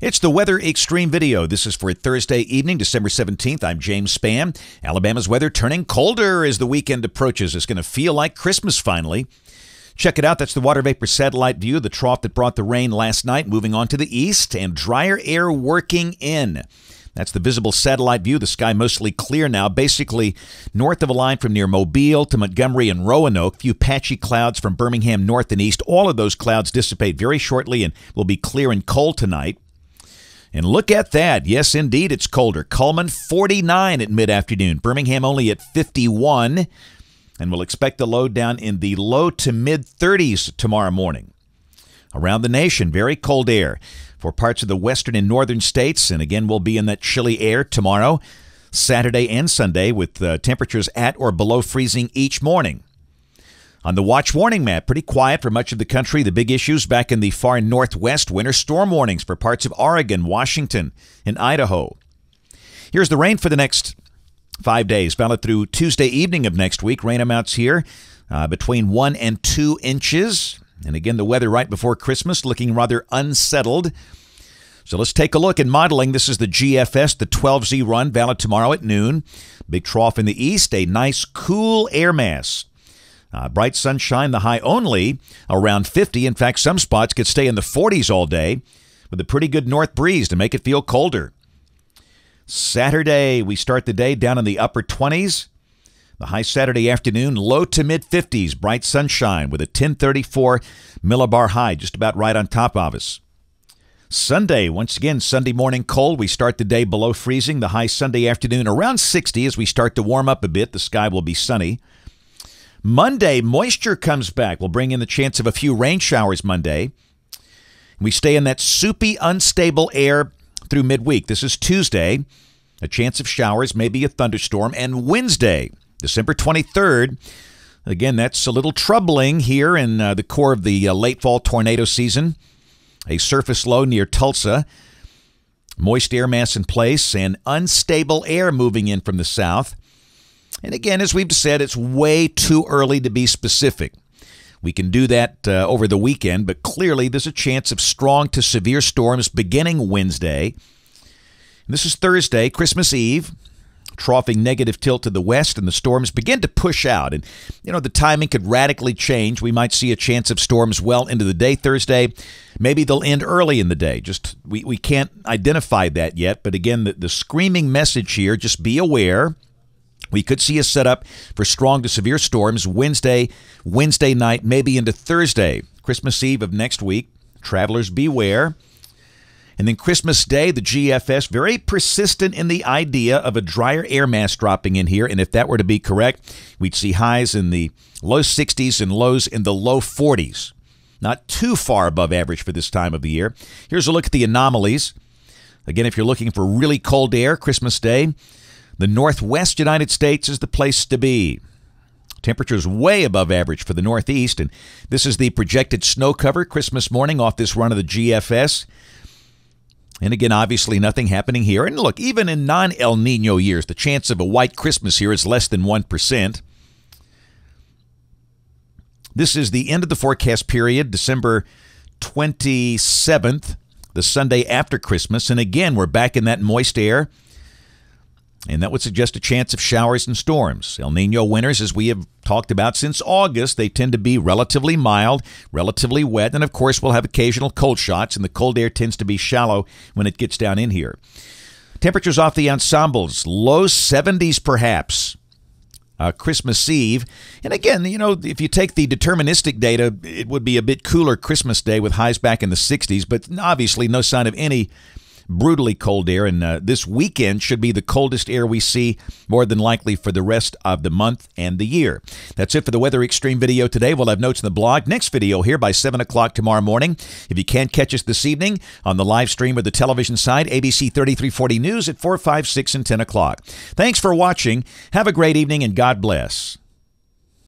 It's the Weather Xtreme video. This is for Thursday evening, December 17th. I'm James Spann. Alabama's weather turning colder as the weekend approaches. It's going to feel like Christmas finally. Check it out. That's the water vapor satellite view, the trough that brought the rain last night, moving on to the east, and drier air working in. That's the visible satellite view. The sky mostly clear now, basically north of a line from near Mobile to Montgomery and Roanoke. Few patchy clouds from Birmingham north and east. All of those clouds dissipate very shortly and will be clear and cold tonight. And look at that. Yes, indeed, it's colder. Cullman 49 at mid afternoon. Birmingham only at 51. And we'll expect the low down in the low to mid 30s tomorrow morning. Around the nation, very cold air for parts of the western and northern states. And again, we'll be in that chilly air tomorrow, Saturday, and Sunday with uh, temperatures at or below freezing each morning. On the watch warning map, pretty quiet for much of the country. The big issues back in the far northwest winter storm warnings for parts of Oregon, Washington, and Idaho. Here's the rain for the next five days, valid through Tuesday evening of next week. Rain amounts here uh, between one and two inches. And again, the weather right before Christmas looking rather unsettled. So let's take a look at modeling. This is the GFS, the 12Z run, valid tomorrow at noon. Big trough in the east, a nice cool air mass uh, bright sunshine, the high only around 50. In fact, some spots could stay in the 40s all day with a pretty good north breeze to make it feel colder. Saturday, we start the day down in the upper 20s. The high Saturday afternoon, low to mid 50s, bright sunshine with a 1034 millibar high just about right on top of us. Sunday, once again, Sunday morning cold. We start the day below freezing. The high Sunday afternoon around 60 as we start to warm up a bit. The sky will be sunny. Monday, moisture comes back. We'll bring in the chance of a few rain showers Monday. We stay in that soupy, unstable air through midweek. This is Tuesday, a chance of showers, maybe a thunderstorm. And Wednesday, December 23rd, again, that's a little troubling here in uh, the core of the uh, late fall tornado season. A surface low near Tulsa, moist air mass in place, and unstable air moving in from the south. And again, as we've said, it's way too early to be specific. We can do that uh, over the weekend, but clearly there's a chance of strong to severe storms beginning Wednesday. This is Thursday, Christmas Eve, troughing negative tilt to the west, and the storms begin to push out. And, you know, the timing could radically change. We might see a chance of storms well into the day Thursday. Maybe they'll end early in the day. Just, we, we can't identify that yet. But again, the, the screaming message here just be aware we could see a setup for strong to severe storms Wednesday, Wednesday night, maybe into Thursday, Christmas Eve of next week. Travelers beware. And then Christmas Day, the GFS, very persistent in the idea of a drier air mass dropping in here. And if that were to be correct, we'd see highs in the low 60s and lows in the low 40s. Not too far above average for this time of the year. Here's a look at the anomalies. Again, if you're looking for really cold air, Christmas Day, the northwest United States is the place to be. Temperatures way above average for the Northeast, and this is the projected snow cover Christmas morning off this run of the GFS. And again, obviously, nothing happening here. And look, even in non El Nino years, the chance of a white Christmas here is less than 1%. This is the end of the forecast period, December 27th, the Sunday after Christmas. And again, we're back in that moist air and that would suggest a chance of showers and storms. El Nino winters, as we have talked about since August, they tend to be relatively mild, relatively wet, and of course, we'll have occasional cold shots, and the cold air tends to be shallow when it gets down in here. Temperatures off the ensembles, low 70s perhaps. Uh, Christmas Eve. And again, you know, if you take the deterministic data, it would be a bit cooler Christmas Day with highs back in the 60s, but obviously no sign of any brutally cold air, and uh, this weekend should be the coldest air we see more than likely for the rest of the month and the year. That's it for the Weather Xtreme video today. We'll have notes in the blog. Next video here by 7 o'clock tomorrow morning. If you can't catch us this evening on the live stream or the television side, ABC 3340 News at 4, 5, 6, and 10 o'clock. Thanks for watching. Have a great evening, and God bless.